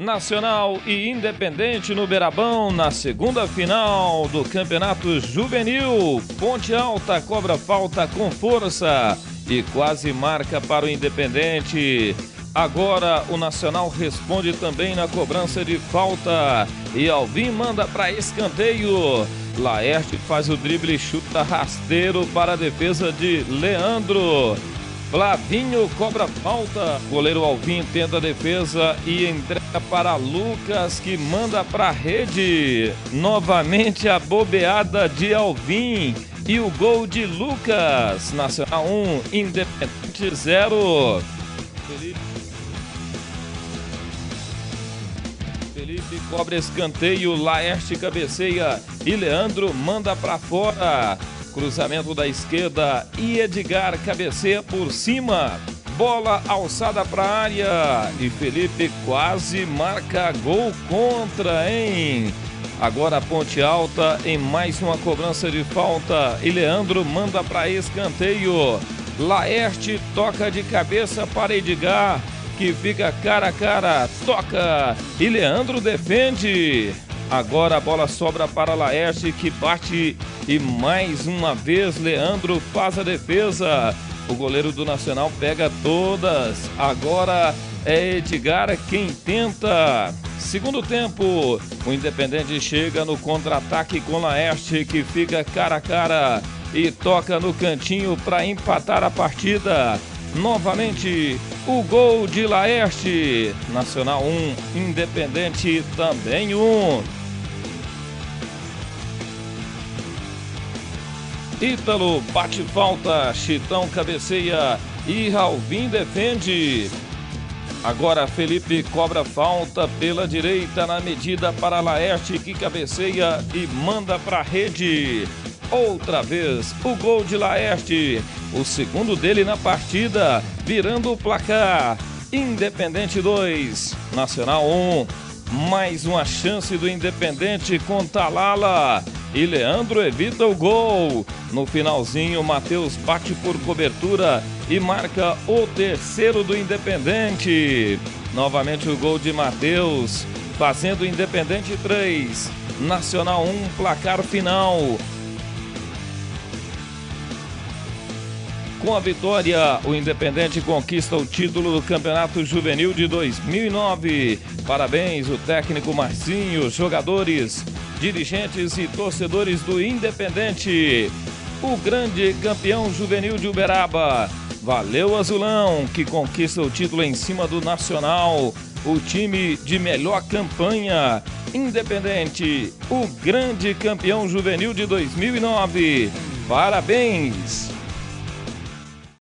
Nacional e Independente no Beirabão na segunda final do Campeonato Juvenil. Ponte Alta cobra falta com força e quase marca para o Independente. Agora o Nacional responde também na cobrança de falta e Alvim manda para escanteio. Laerte faz o drible e chuta rasteiro para a defesa de Leandro. Flavinho cobra falta. Goleiro Alvim tenta a defesa e entrega para Lucas que manda para a rede. Novamente a bobeada de Alvim e o gol de Lucas. Nacional 1, Independente 0. Felipe. Felipe cobra escanteio, Laerte cabeceia e Leandro manda para fora. Cruzamento da esquerda e Edgar cabeceia por cima. Bola alçada para a área e Felipe quase marca gol contra, hein? Agora a Ponte Alta em mais uma cobrança de falta e Leandro manda para escanteio. Laerte toca de cabeça para Edgar, que fica cara a cara, toca e Leandro defende. Agora a bola sobra para Laerte que bate e mais uma vez Leandro faz a defesa. O goleiro do Nacional pega todas. Agora é Edgar quem tenta. Segundo tempo, o Independente chega no contra-ataque com Laerte que fica cara a cara e toca no cantinho para empatar a partida. Novamente, o gol de Laerte. Nacional 1, Independente também 1. Ítalo bate falta, Chitão cabeceia e Ralvin defende. Agora Felipe cobra falta pela direita na medida para Laerte que cabeceia e manda para rede. Outra vez o gol de Laerte, o segundo dele na partida, virando o placar. Independente 2, Nacional 1. Mais uma chance do Independente com Talala. E Leandro evita o gol. No finalzinho, Matheus bate por cobertura e marca o terceiro do Independente. Novamente o gol de Matheus, fazendo Independente 3, Nacional 1, placar final. Com a vitória, o Independente conquista o título do Campeonato Juvenil de 2009. Parabéns, o técnico Marcinho, jogadores, dirigentes e torcedores do Independente. O grande campeão juvenil de Uberaba. Valeu, Azulão, que conquista o título em cima do Nacional. O time de melhor campanha. Independente, o grande campeão juvenil de 2009. Parabéns!